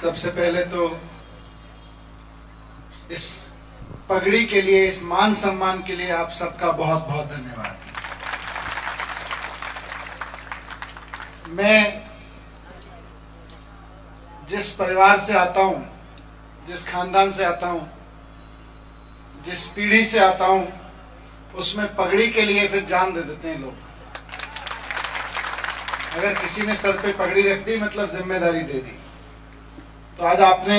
सबसे पहले तो इस पगड़ी के लिए, इस मान सम्मान के लिए आप सबका बहुत बहुत धन्यवाद। मैं जिस परिवार से आता हूँ, जिस खानदान से आता हूँ, जिस पीढ़ी से आता हूँ, उसमें पगड़ी के लिए फिर जान दे देते हैं लोग। अगर किसी ने सर पे पगड़ी रख दी मतलब ज़िम्मेदारी दे दी। तो आज आपने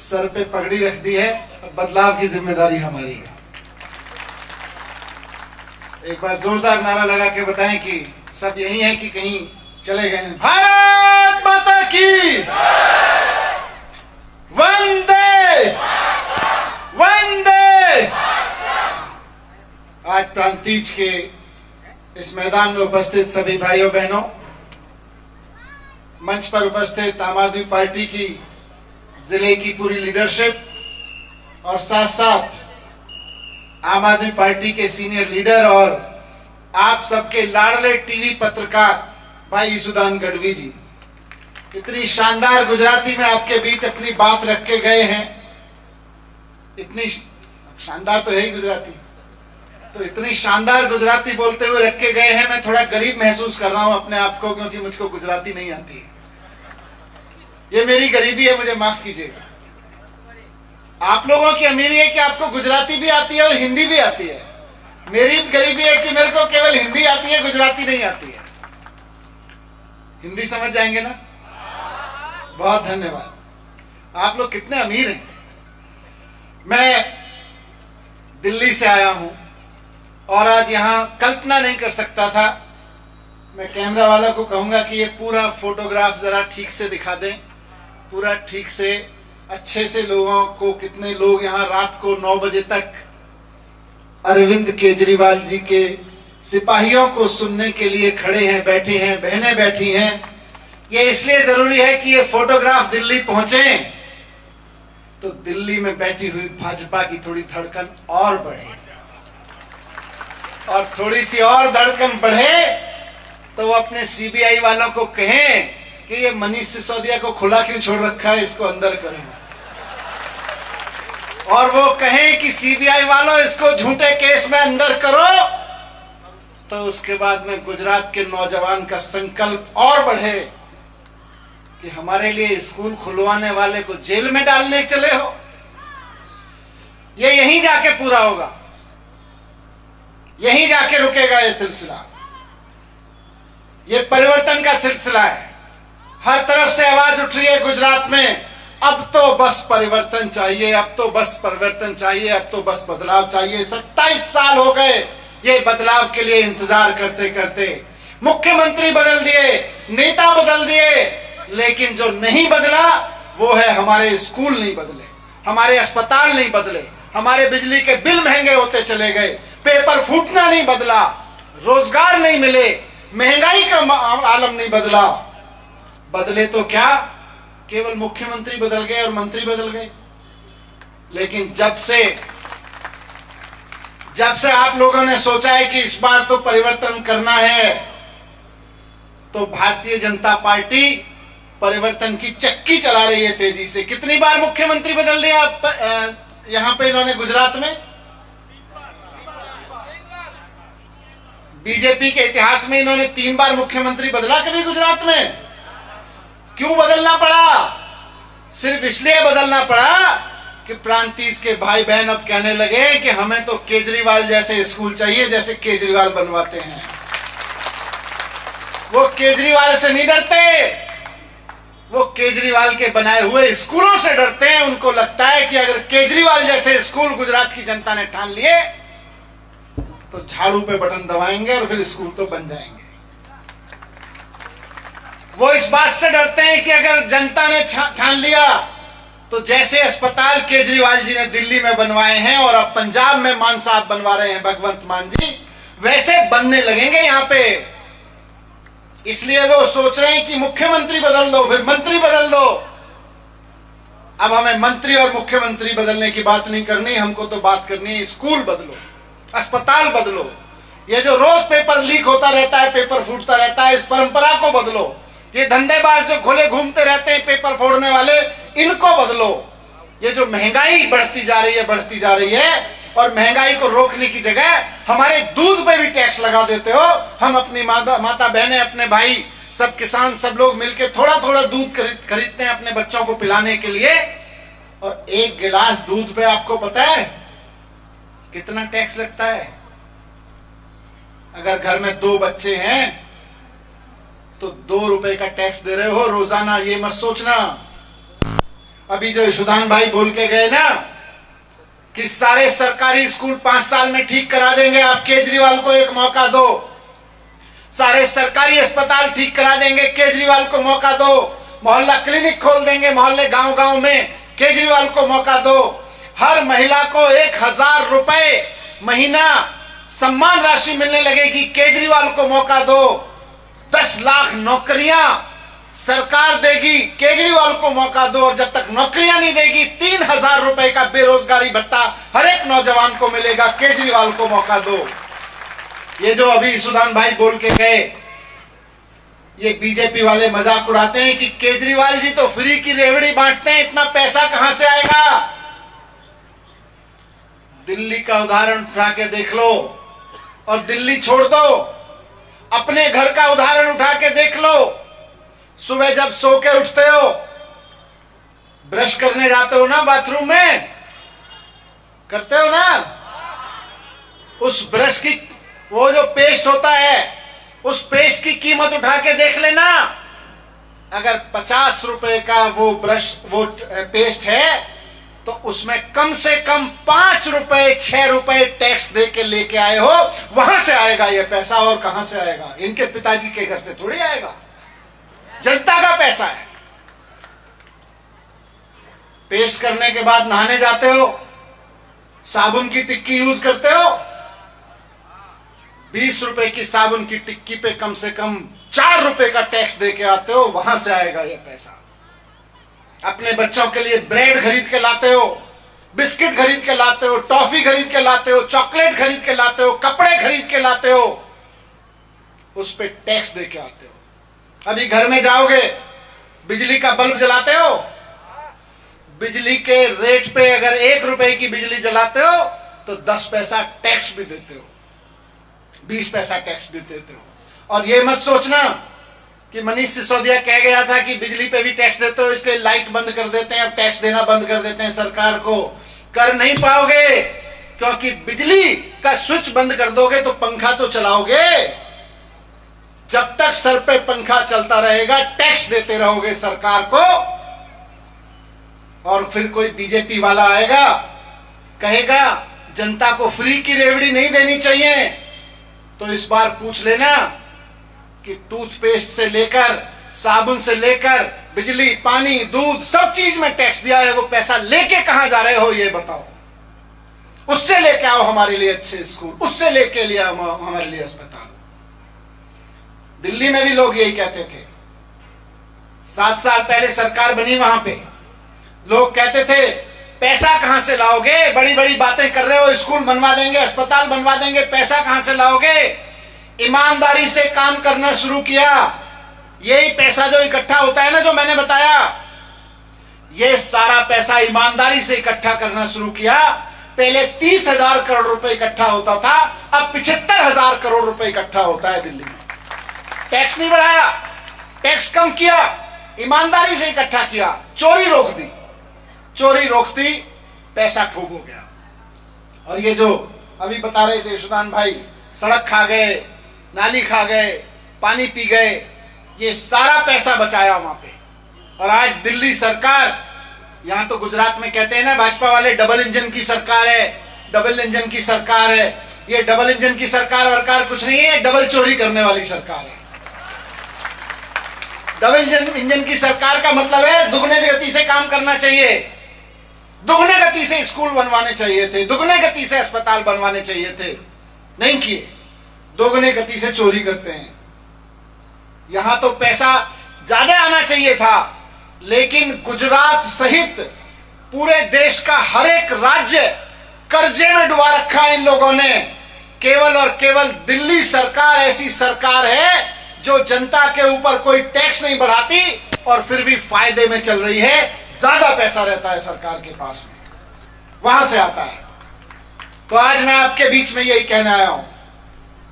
सर पे पगड़ी रख दी है अब बदलाव की ज़िम्मेदारी हमारी है। एक बार जोरदार नारा लगा के बताएँ कि सब यही है कि कहीं चले गए हैं। भारत माता की वंदे वंदे। आज प्रांतीज के इस मैदान में उपस्थित सभी भाइयों बहनों मंच पर उपस्थित आम आदमी पार्टी की ज़िले की पूरी लीडरशिप और साथ साथ आम आदमी पार्टी के सीनियर लीडर और आप सबके लाडले टीवी पत्रकार भाई सुदान गढ़वी जी। इतनी शानदार गुजराती में आपके बीच अपनी बात रख के गए हैं। इतनी शानदार तो है ही गुजराती। तो इतनी शानदार गुजराती बोलते हुए रख के गए हैं, मैं थोड़ा गरीब महसूस कर रहा हूँ अपने आप को, क्योंकि मुझको गुजराती नहीं आती है। ये मेरी गरीबी है, मुझे माफ़ कीजिएगा। आप लोगों की अमीरी है कि आपको गुजराती भी आती है और हिंदी भी आती है। मेरी गरीबी है कि मेरे को केवल हिंदी आती है, गुजराती नहीं आती है। हिंदी समझ जाएँगे ना? बहुत धन्यवाद। आप लोग कितने अमीर हैं। मैं दिल्ली से आया हूँ और आज यहाँ कल्पना नहीं कर सकता था। मैं कैमरा वाला को कहूँगा कि ये पूरा फोटोग्राफ जरा ठीक से दिखा दें। पूरा ठीक से, अच्छे से लोगों को, कितने लोग यहाँ रात को नौ बजे तक अरविंद केजरीवाल जी के सिपाहियों को सुनने के लिए खड़े हैं, बैठे हैं, बहनें बैठी हैं। ये इसलिए ज़रूरी है कि ये फोटोग्राफ दिल्ली पहुँचे। तो दिल्ली में बैठी हुई भाजपा की थोड़ी धड़कन और बढ़े। और थोड़ी सी और धड़कन बढ़े तो वो अपने सीबीआई वालों को कहें कि ये मनीष सिसोदिया को खुला क्यों छोड़ रखा है, इसको अंदर करो। और वो कहें कि सीबीआई वालों, इसको झूठे केस में अंदर करो। तो उसके बाद में गुजरात के नौजवान का संकल्प और बढ़े कि हमारे लिए स्कूल खुलवाने वाले को जेल में डालने चले हो। ये यहीं जाके पूरा होगा। यहीं जाके रुकेगा ये सिलसिला। ये परिवर्तन का सिलसिला है। हर तरफ़ से आवाज़ उठ रही है गुजरात में। अब तो बस परिवर्तन चाहिए, अब तो बस परिवर्तन चाहिए, अब तो बस बदलाव चाहिए। सत्ताईस साल हो गए ये बदलाव के लिए इंतज़ार करते करते। मुख्यमंत्री बदल दिए, नेता बदल दिए, लेकिन जो नहीं बदला, वो है हमारे स्कूल नहीं बदले, हमारे अस्पताल नहीं बदले, हमारे बिजली के बिल महँगे होते चले गए, पेपर फूटना नहीं बदला, रोज़गार नहीं मिले, महँगाई का आलम नहीं बदला। बदले तो क्या? केवल मुख्यमंत्री बदल गए और मंत्री बदल गए। लेकिन जब से जब से आप लोगों ने सोचा है कि इस बार तो परिवर्तन करना है तो भारतीय जनता पार्टी परिवर्तन की चक्की चला रही है तेज़ी से। कितनी बार मुख्यमंत्री बदल दिया आप यहाँ पे इन्होंने गुजरात में? बीजेपी के इतिहास में इन्होंने तीन बार मुख्यमंत्री बदला कभी गुजरात में? क्यों बदलना पड़ा? सिर्फ़ इसलिए बदलना पड़ा कि प्रांतीस के भाई बहन अब कहने लगे कि हमें तो केजरीवाल जैसे स्कूल चाहिए, जैसे केजरीवाल बनवाते हैं। वो केजरीवाल से नहीं डरते। वो केजरीवाल के बनाए हुए स्कूलों से डरते हैं। उनको लगता है कि अगर केजरीवाल जैसे स्कूल गुजरात की जनता ने ठान लिए तो झाड़ू पे बटन दबाएँगे और फिर स्कूल तो बन जाएँगे। वो इस बात से डरते हैं कि अगर जनता ने ठान लिया तो जैसे अस्पताल केजरीवाल जी ने दिल्ली में बनवाए हैं और अब पंजाब में मान साहब बनवा रहे हैं, भगवंत मान जी, वैसे बनने लगेंगे यहाँ पे। इसलिए वो सोच रहे हैं कि मुख्यमंत्री बदल दो, फिर मंत्री बदल दो। अब हमें मंत्री और मुख्यमंत्री बदलने की बात नहीं करनी, हमको तो बात करनी है, स्कूल बदलो, अस्पताल बदलो। ये जो रोज पेपर लीक होता रहता है, पेपर फूटता रहता है, इस परंपरा को बदलो। ये धंधेबाज जो खुले घूमते रहते हैं, पेपर फोड़ने वाले, इनको बदलो। ये जो महँगाई बढ़ती जा रही है, बढ़ती जा रही है, और महँगाई को रोकने की जगह हमारे दूध पे भी टैक्स लगा देते हो। हम अपनी माता बहनें, अपने भाई, सब किसान, सब लोग मिलके थोड़ा थोड़ा दूध खरीद, खरीदते हैं अपने बच्चों को पिलाने के लिए। और एक गिलास दूध पे आपको पता है कितना टैक्स लगता है? अगर घर में दो बच्चे हैं तो दो रुपए का टैक्स दे रहे हो, रोज़ाना ये मत सोचना। अभी जो यशुदान भाई बोल के गए ना कि सारे सरकारी स्कूल पाँच साल में ठीक करा देंगे, आप केजरीवाल को एक मौका दो। सारे सरकारी अस्पताल ठीक करा देंगे, केजरीवाल को मौका दो। मोहल्ला क्लिनिक खोल देंगे, मोहल्ले गाँव गाँव में केजरीवाल को मौका दो। हर महिला को एक हज़ार रुपए महीना सम्मान राशि मिलने लगेगी, केजरीवाल को मौका दो। दस लाख नौकरियाँ सरकार देगी, केजरीवाल को मौका दो और जब तक नौकरियाँ नहीं देगी, तीन हज़ार रुपए का बेरोजगारी भत्ता हर एक नौजवान को मिलेगा, केजरीवाल को मौका दो। ये जो अभी सुदान भाई बोल के गए, ये बीजेपी वाले मज़ाक उड़ाते हैं कि केजरीवाल जी तो फ्री की रेवड़ी बांटते हैं, इतना पैसा कहाँ से आएगा? दिल्ली का उदाहरण उठा के देख लो और दिल्ली छोड़ दो। अपने घर का उदाहरण उठा के देख लो। सुबह जब सो के उठते हो, ब्रश करने जाते हो ना बाथरूम में? करते हो ना? उस ब्रश की, वो जो पेस्ट होता है, उस पेस्ट की कीमत उठा के देख लेना। अगर पचास रुपए का वो ब्रश, वो पेस्ट है तो उसमें कम से कम पाँच रुपए, छह रुपए टैक्स दे के लेके आए हो। वहाँ से आएगा ये पैसा और कहाँ से आएगा? इनके पिताजी के घर से थोड़ी आएगा। जनता का पैसा है। पेस्ट करने के बाद नहाने जाते हो, साबुन की टिक्की यूज़ करते हो, बीस रुपए की साबुन की टिक्की पे कम से कम चार रुपए का टैक्स दे के आते हो, वहाँ से आएगा यह पैसा। अपने बच्चों के लिए ब्रेड खरीद के लाते हो, बिस्किट खरीद के लाते हो, टॉफी खरीद के लाते हो, चॉकलेट खरीद के लाते हो कपड़े खरीद के लाते हो उस पर टैक्स दे के आते हो। अभी घर में जाओगे, बिजली का बल्ब जलाते हो? बिजली के रेट पे अगर एक रुपए की बिजली जलाते हो तो दस पैसा टैक्स भी देते हो। बीस पैसा टैक्स भी देते हो। और ये मत सोचना कि मनीष सिसोदिया कह गया था कि बिजली पे भी टैक्स देते हो, इसलिए लाइट बंद कर देते हैं, अब टैक्स देना बंद कर देते हैं सरकार को। कर नहीं पाओगे, क्योंकि बिजली का स्विच बंद कर दोगे तो पंखा तो चलाओगे। जब तक सर पे पंखा चलता रहेगा टैक्स देते रहोगे सरकार को, और फिर कोई बीजेपी वाला आएगा, कहेगा, जनता को फ्री की रेवड़ी नहीं देनी चाहिए। तो इस बार पूछ लेना कि टूथपेस्ट से लेकर, साबुन से लेकर, बिजली, पानी, दूध, सब चीज़ में टैक्स दिया है, वो पैसा लेके कहाँ जा रहे हो, ये बताओ। उससे लेके आओ हमारे लिए अच्छे स्कूल उससे लेके लिया हमारे लिए अस्पताल। दिल्ली में भी लोग यही कहते थे। सात साल पहले सरकार बनी वहाँ पे। लोग कहते थे, पैसा कहाँ से लाओगे? बड़ी बड़ी बातें कर रहे हो, स्कूल बनवा देंगे, अस्पताल बनवा देंगे, पैसा कहाँ से लाओगे? ईमानदारी से काम करना शुरू किया। यही पैसा जो इकट्ठा होता है ना, जो मैंने बताया, ये सारा पैसा ईमानदारी से इकट्ठा करना शुरू किया। पहले तीस हज़ार करोड़ रुपए इकट्ठा होता था, अब पिछहत्तर हज़ार करोड़ रुपए इकट्ठा होता है दिल्ली में। टैक्स नहीं बढ़ाया, टैक्स कम किया, ईमानदारी से इकट्ठा किया, चोरी रोक दी, चोरी रोक दी, पैसा खूब हो गया। और ये जो अभी बता रहे थे सुदान भाई, सड़क खा गए, नाली खा गए, पानी पी गए, ये सारा पैसा बचाया वहाँ पे। और आज दिल्ली सरकार, यहाँ तो गुजरात में कहते हैं ना, भाजपा वाले डबल इंजन की सरकार है, डबल इंजन की सरकार है, ये डबल इंजन की सरकार वरकार कुछ नहीं है डबल चोरी करने वाली सरकार है। डबल इंजन इंजन की सरकार का मतलब है दुगने गति से काम करना चाहिए। दुगने गति से स्कूल बनवाने चाहिए थे, दुगने गति से अस्पताल बनवाने चाहिए थे। नहीं किए। दोगुने गति से चोरी करते हैं। यहाँ तो पैसा ज़्यादा आना चाहिए था, लेकिन गुजरात सहित पूरे देश का हर एक राज्य कर्जे में डुबा रखा है इन लोगों ने। केवल और केवल दिल्ली सरकार ऐसी सरकार है जो जनता के ऊपर कोई टैक्स नहीं बढ़ाती और फिर भी फ़ायदे में चल रही है, ज़्यादा पैसा रहता है सरकार के पास में। वहाँ से आता है। तो आज मैं आपके बीच में यही कहने आया हूँ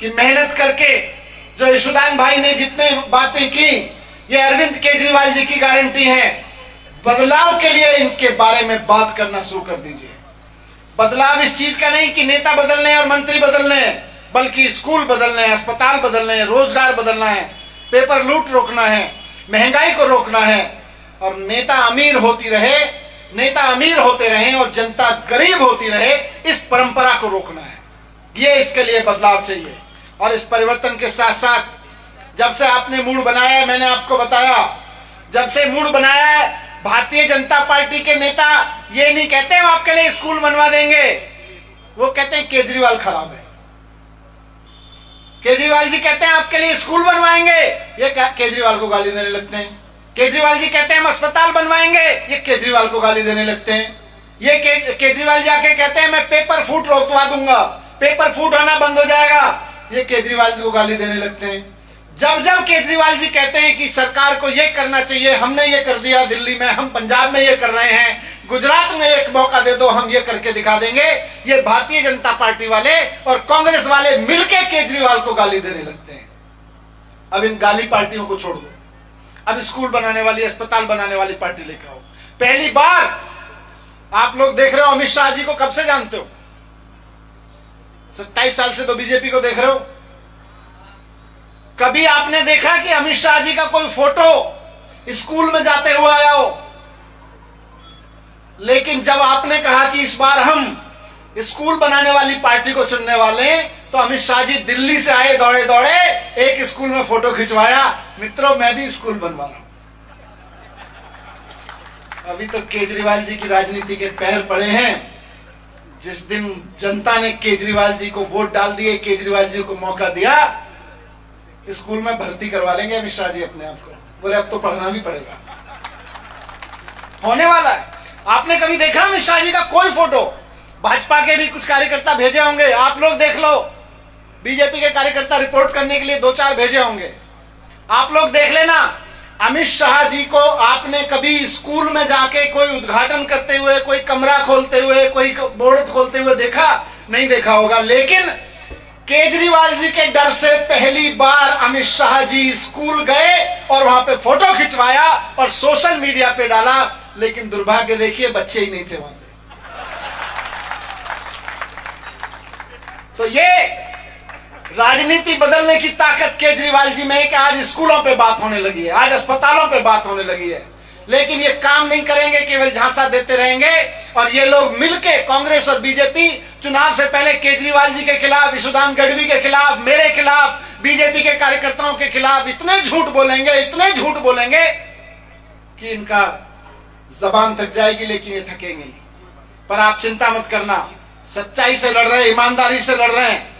कि मेहनत करके जो यशुदान भाई ने जितने बातें की, ये अरविंद केजरीवाल जी की गारंटी है, बदलाव के लिए इनके बारे में बात करना शुरू कर दीजिए। बदलाव इस चीज़ का नहीं कि नेता बदलने और मंत्री बदलने बल्कि स्कूल बदलने हैं, अस्पताल बदलने हैं, रोज़गार बदलना है, पेपर लूट रोकना है, महँगाई को रोकना है, और नेता अमीर होती रहे, नेता अमीर होते रहे और जनता गरीब होती रहे, इस परंपरा को रोकना है। ये इसके लिए बदलाव चाहिए। और इस परिवर्तन के साथ साथ जब से आपने मूड बनाया है, मैंने आपको बताया, जब से मूड बनाया है, भारतीय जनता पार्टी के नेता ये नहीं कहते हम आपके लिए स्कूल बनवा देंगे। वो कहते हैं, केजरीवाल खराब है। केजरीवाल जी कहते हैं आपके लिए स्कूल बनवाएँगे। ये केजरीवाल को गाली देने लगते हैं? केजरीवाल जी कहते हैं हम अस्पताल बनवाएँगे। ये केजरीवाल को गाली देने लगते हैं। ये के, केजरीवाल आके कहते हैं मैं पेपर फूट रोकवा दूँगा। पेपर फूट होना बंद हो जाएगा। ये केजरीवाल जी को गाली देने लगते हैं। जब जब केजरीवाल जी कहते हैं कि सरकार को ये करना चाहिए, हमने ये कर दिया दिल्ली में, हम पंजाब में ये कर रहे हैं, गुजरात में एक मौका दे दो, हम ये करके दिखा देंगे। ये भारतीय जनता पार्टी वाले और कांग्रेस वाले मिलके केजरीवाल को गाली देने लगते हैं। अब इन गाली पार्टियों को छोड़ दो। अब स्कूल बनाने वाली, अस्पताल बनाने वाली पार्टी लेकर आओ। पहली बार आप लोग देख रहे हो, अमित शाह जी को कब से जानते हो? सत्ताईस साल से तो बीजेपी को देख रहे हो। कभी आपने देखा कि अमित शाह जी का कोई फ़ोटो स्कूल में जाते हुए आया हो? लेकिन जब आपने कहा कि इस बार हम स्कूल बनाने वाली पार्टी को चुनने वाले हैं तो अमित शाह जी दिल्ली से आए, दौड़े दौड़े, एक स्कूल में फ़ोटो खिंचवाया। मित्रों, मैं भी स्कूल बनवा रहा हूँ अभी तो केजरीवाल जी की राजनीति के पैर पड़े हैं। जिस दिन जनता ने केजरीवाल जी को वोट डाल दिए, केजरीवाल जी को मौका दिया स्कूल में भर्ती करवा लेंगे शाह जी अपने आप को। बोले, अब तो पढ़ना भी पड़ेगा। होने वाला है। आपने कभी देखा शाह जी का कोई फ़ोटो? भाजपा के भी कुछ कार्यकर्ता भेजे होंगे। आप लोग देख लो। बीजेपी के कार्यकर्ता रिपोर्ट करने के लिए दो चार भेजे होंगे। आप लोग देख लेना। अमित शाह जी को आपने कभी स्कूल में जाके कोई उद्घाटन करते हुए, कोई कमरा खोलते हुए, कोई बोर्ड खोलते हुए देखा? नहीं देखा होगा। लेकिन केजरीवाल जी के डर से पहली बार अमित शाह जी स्कूल गए और वहाँ पे फ़ोटो खिंचवाया और सोशल मीडिया पे डाला, लेकिन दुर्भाग्य देखिए, बच्चे ही नहीं थे वहाँ पे। तो ये राजनीति बदलने की ताकत केजरीवाल जी में है कि आज स्कूलों पे बात होने लगी है, आज अस्पतालों पे बात होने लगी है। लेकिन ये काम नहीं करेंगे, केवल झांसा देते रहेंगे और ये लोग मिलके कांग्रेस और बीजेपी चुनाव से पहले केजरीवाल जी के खिलाफ विशुदान गढ़वी के खिलाफ, मेरे खिलाफ, बीजेपी के कार्यकर्ताओं के खिलाफ इतने झूठ बोलेंगे, इतने झूठ बोलेंगे कि इनका जबान थक जाएगी, लेकिन ये थकेंगे पर आप चिंता मत करना। सच्चाई से लड़ रहे हैं, ईमानदारी से लड़ रहे हैं।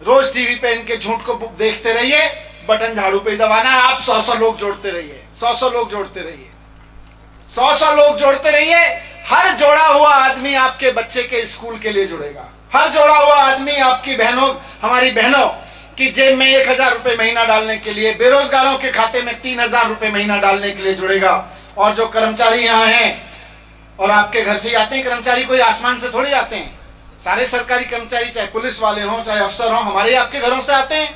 रोज टीवी पे इनके झूठ को देखते रहिए, बटन झाड़ू पे दबाना, आप सौ सौ लोग जोड़ते रहिए, सौ सौ लोग जोड़ते रहिए। सौ सौ लोग जोड़ते रहिए हर जोड़ा हुआ आदमी आपके बच्चे के स्कूल के लिए जुड़ेगा। हर जोड़ा हुआ आदमी आपकी बहनों, हमारी बहनों, की जेब में एक हज़ार रुपए महीना डालने के लिए, बेरोजगारों के खाते में तीन हज़ार रुपए महीना डालने के लिए जुड़ेगा। और जो कर्मचारी यहाँ हैं, और आपके घर से आते हैं, कर्मचारी कोई आसमान से थोड़ी आते हैं। सारे सरकारी कर्मचारी, चाहे पुलिस वाले हों, चाहे अफसर हों, हमारे आपके घरों से आते हैं।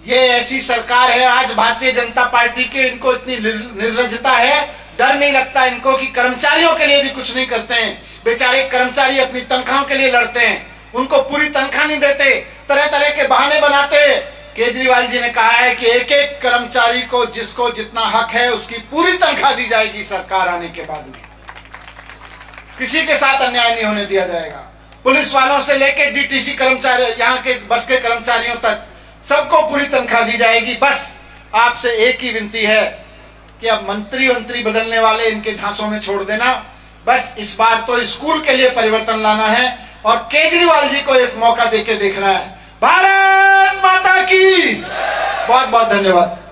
ये ऐसी सरकार है, आज भारतीय जनता पार्टी के इनको इतनी निर्लजता है डर नहीं लगता इनको कि कर्मचारियों के लिए भी कुछ नहीं करते हैं। बेचारे कर्मचारी अपनी तनख्वाहों के लिए लड़ते हैं। उनको पूरी तनख्वाह नहीं देते तरह तरह के बहाने बनाते केजरीवाल जी ने कहा है कि एक एक कर्मचारी को जिसको जितना हक है, उसकी पूरी तनख्वाह दी जाएगी सरकार आने के बाद में किसी के साथ अन्याय नहीं होने दिया जाएगा। पुलिस वालों से लेकर डीटीसी कर्मचारी, यहाँ के बस के कर्मचारियों तक, सबको पूरी तनख्वाह दी जाएगी। बस, आपसे एक ही विनती है कि अब मंत्री मंत्री बदलने वाले इनके झांसों में छोड़ देना। बस इस बार तो स्कूल के लिए परिवर्तन लाना है और केजरीवाल जी को एक मौका देके देखना है। भारत माता की। बहुत बहुत धन्यवाद।